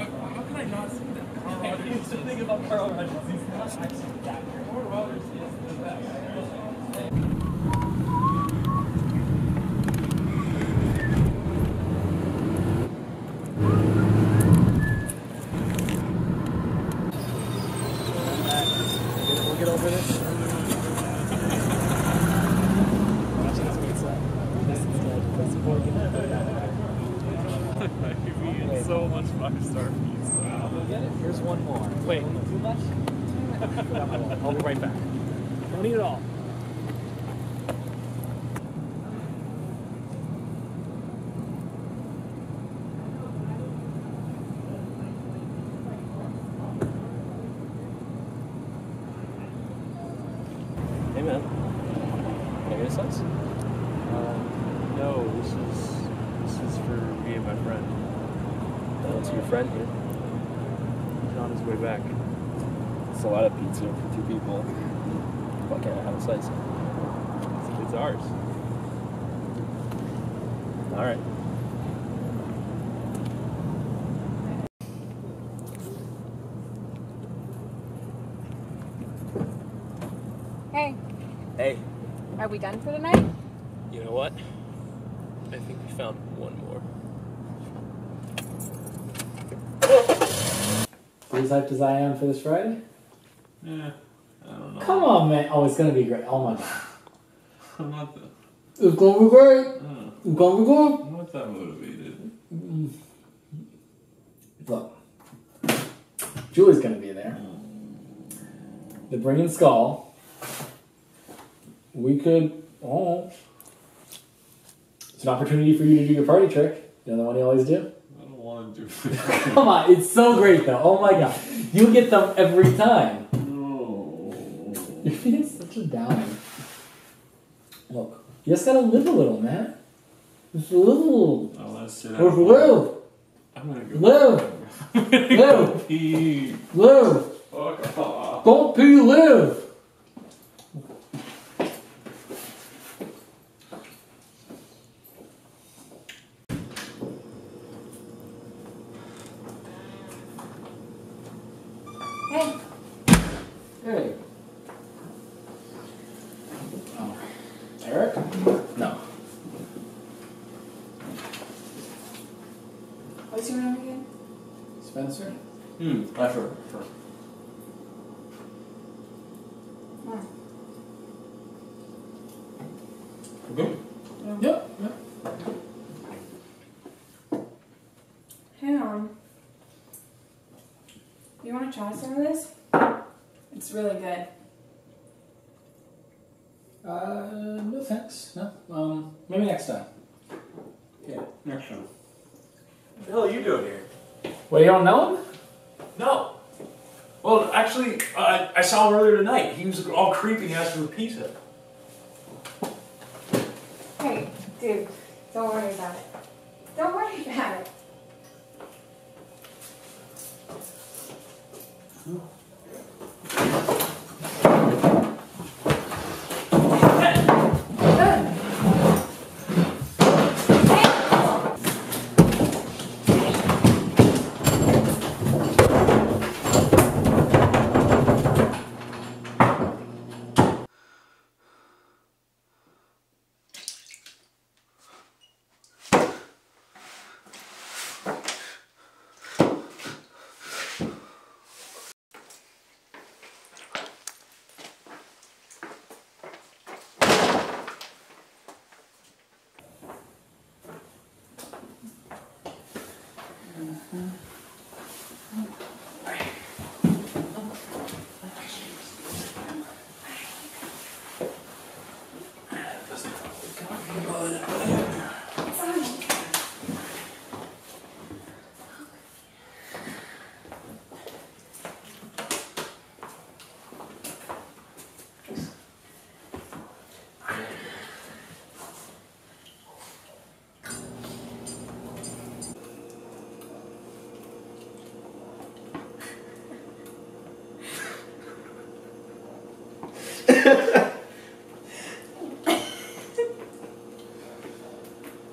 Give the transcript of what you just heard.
How can I not see that? Carl Rogers the thing about Carl Rogers. He's not actually that good. Carl Rogers is the best. Get over this. Uh, We eat so much five star pizza. Here's one more. Wait. Too much? I'll be right back. Don't eat it all. Hey man, can I get a slice? Um, no, this is this is for me and my friend. No, it's your friend here. He's on his way back. It's a lot of pizza for two people. Why can't I have a slice? It's, it's ours. All right. Hey, Hey, are we done for the night? you know what? I think we found one more. As hyped as I am for this Friday? Yeah, I don't know. Come on, man. Oh, it's gonna be great. Oh my god. I'm not the, It's gonna be great. uh, It's gonna be good. I'm not that motivated. Look, Julie's gonna be there. They're bringing Skull. We could. Oh, it's an opportunity for you to do your party trick. You know the one you always do. I don't want to do it. Come on, it's so great though. Oh my god, you get them every time. no. You're being such a downer. Look, you just gotta live a little, man. Just a little. I want to sit Just out. live, I'm gonna go. live, Live. pee. live. Fuck off. Don't pee, live. Hey, Hey. Oh. Eric? No. what's your name again? Spencer? Hmm. I want to try some of this? It's really good. Uh, no thanks. No. Um, maybe next time. Yeah. Next time. What the hell are you doing here? Well, you don't know him? No. Well, actually, uh, I saw him earlier tonight. He was all creepy and asked for a pizza. Hey, dude, don't worry about it. Don't worry about it. 嗯。Yeah.